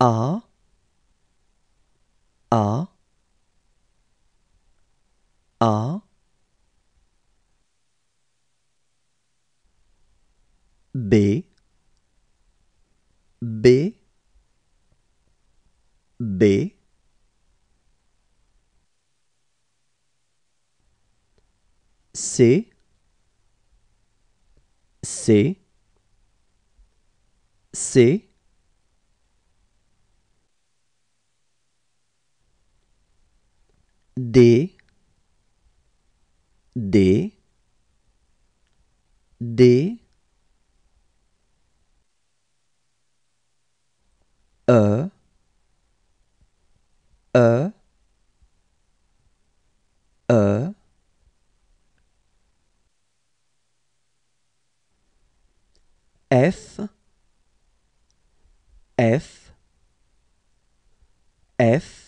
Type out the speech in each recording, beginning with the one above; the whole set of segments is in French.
A A A. B B B. C C C D D D. E E E. F F F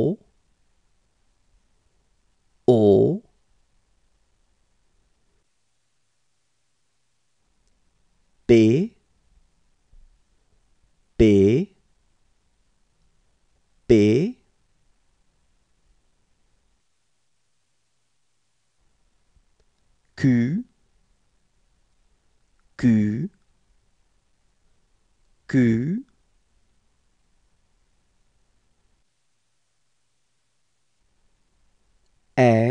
B B B Q Q Q. R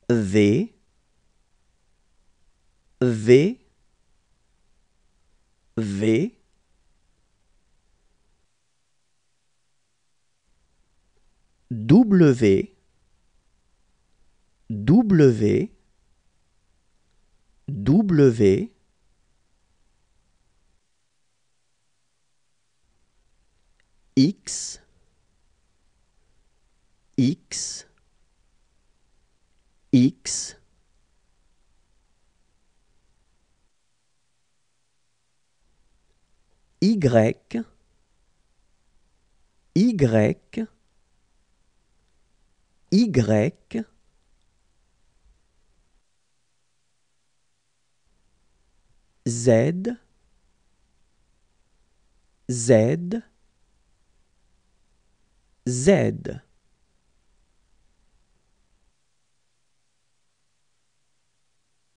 V V V. W W W. X X X. Y. Y. Y Z. Z. Z